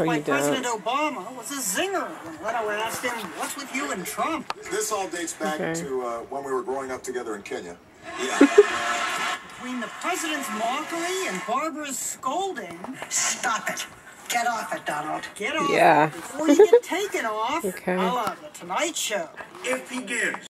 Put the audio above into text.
Oh, President don't. Obama was a zinger when Leno asked him, What's with you and Trump? This all dates back Okay. to uh, when we were growing up together in Kenya. Between the president's mockery and Barbara's scolding, Stop it. Get off it, Donald. get off Yeah. before you get taken off. Okay. A la The Tonight Show. If he gives